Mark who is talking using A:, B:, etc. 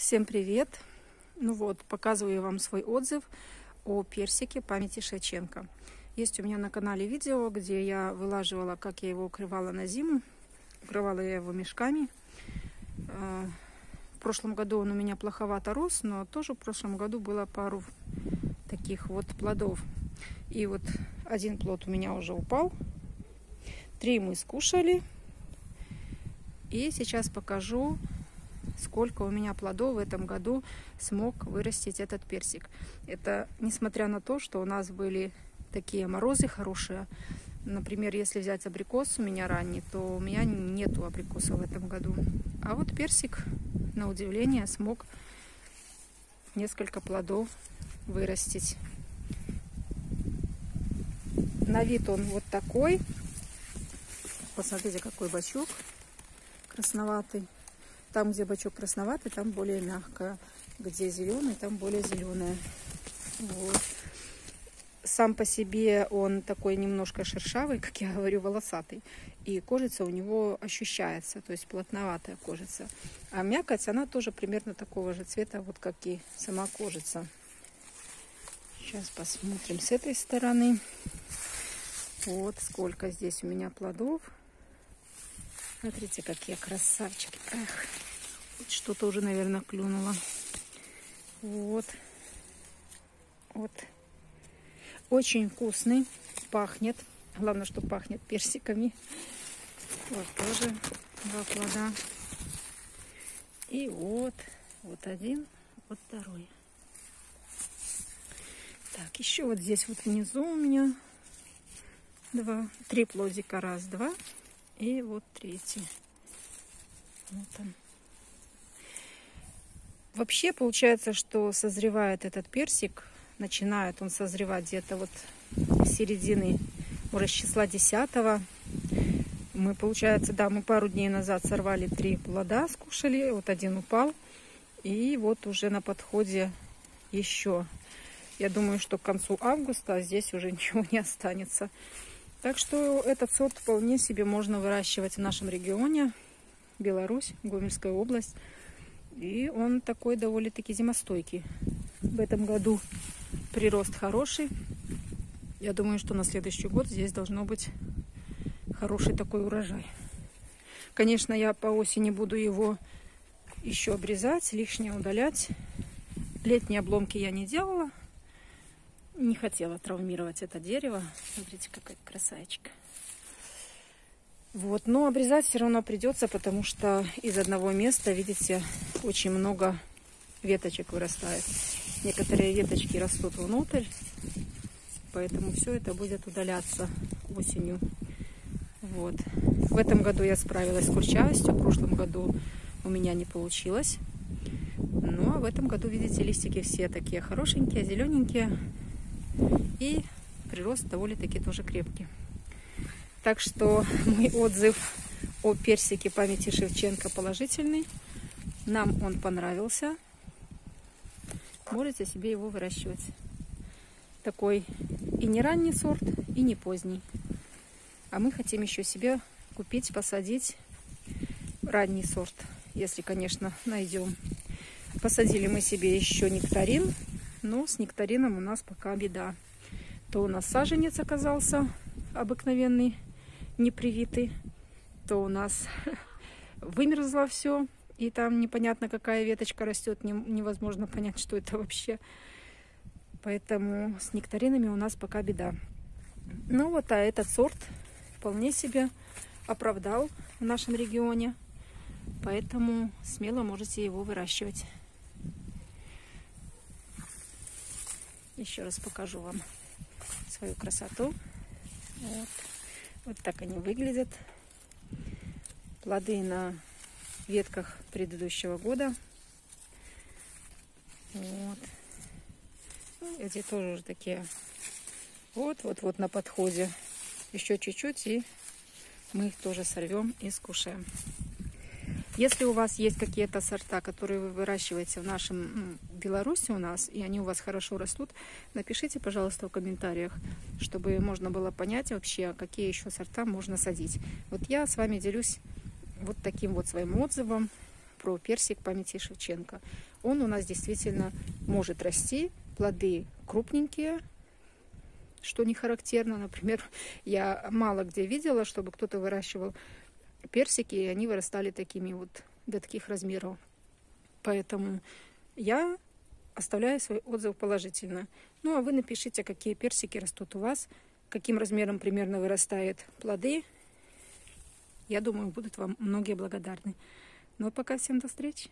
A: Всем привет! Ну вот, показываю вам свой отзыв о персике памяти Шевченко. Есть у меня на канале видео, где я вылаживала, как я его укрывала на зиму. Укрывала я его мешками. А, в прошлом году он у меня плоховато рос, но тоже в прошлом году было пару таких вот плодов. И вот один плод у меня уже упал. Три мы скушали. И сейчас покажу, сколько у меня плодов в этом году смог вырастить этот персик. Это несмотря на то, что у нас были такие морозы хорошие. Например, если взять абрикос у меня ранний, то у меня нету абрикоса в этом году. А вот персик, на удивление, смог несколько плодов вырастить. На вид он вот такой. Посмотрите, какой бачок красноватый. Там, где бачок красноватый, там более мягкая. Где зеленый, там более зеленая. Вот. Сам по себе он такой немножко шершавый, как я говорю, волосатый. И кожица у него ощущается, то есть плотноватая кожица. А мякоть, она тоже примерно такого же цвета, вот как и сама кожица. Сейчас посмотрим с этой стороны. Вот сколько здесь у меня плодов. Смотрите, какие красавчики. Эх, что-то уже, наверное, клюнуло. Вот. Вот. Очень вкусный. Пахнет. Главное, что пахнет персиками. Вот тоже два плода. И вот. Вот один, вот второй. Так, еще вот здесь вот внизу у меня два, три плодика. Раз, два. И вот третий. Вот он. Вообще получается, что созревает этот персик, начинает он созревать где-то вот середины, может, числа 10 мы, получается, да, мы пару дней назад сорвали три плода, скушали, вот один упал, и вот уже на подходе еще. Я думаю, что к концу августа здесь уже ничего не останется. Так что этот сорт вполне себе можно выращивать в нашем регионе, Беларусь, Гомельская область. И он такой довольно-таки зимостойкий. В этом году прирост хороший. Я думаю, что на следующий год здесь должно быть хороший такой урожай. Конечно, я по осени буду его еще обрезать, лишнее удалять. Летние обломки я не делала не хотела травмировать это дерево. Смотрите, какая красавичка. Вот, но обрезать все равно придется, потому что из одного места, видите, очень много веточек вырастает. Некоторые веточки растут внутрь, поэтому все это будет удаляться осенью. Вот. В этом году я справилась с курчавостью, в прошлом году у меня не получилось. Ну, а в этом году, видите, листики все такие хорошенькие, зелененькие. И прирост довольно-таки тоже крепкий. Так что мой отзыв о персике памяти Шевченко положительный. Нам он понравился. Можете себе его выращивать. Такой и не ранний сорт, и не поздний. А мы хотим еще себе купить, посадить ранний сорт, если, конечно, найдем. Посадили мы себе еще нектарин, но с нектарином у нас пока беда. То у нас саженец оказался обыкновенный, непривитый, то у нас вымерзло все, и там непонятно какая веточка растет, невозможно понять, что это вообще. Поэтому с нектаринами у нас пока беда. Ну вот, а этот сорт вполне себе оправдал в нашем регионе. Поэтому смело можете его выращивать. Еще раз покажу вам свою красоту. Вот, вот так они выглядят. Плоды на ветках предыдущего года. Вот. Эти тоже уже такие вот-вот-вот на подходе. Еще чуть-чуть и мы их тоже сорвем и скушаем. Если у вас есть какие-то сорта, которые вы выращиваете в нашем Беларуси у нас, и они у вас хорошо растут, напишите, пожалуйста, в комментариях, чтобы можно было понять вообще, какие еще сорта можно садить. Вот я с вами делюсь вот таким вот своим отзывом про персик памяти Шевченко. Он у нас действительно может расти, плоды крупненькие, что не характерно. Например, я мало где видела, чтобы кто-то выращивал персики, и они вырастали такими вот до таких размеров. Поэтому я оставляю свой отзыв положительно. Ну, а вы напишите, какие персики растут у вас, каким размером примерно вырастают плоды. Я думаю, будут вам многие благодарны. Ну, а пока всем до встречи.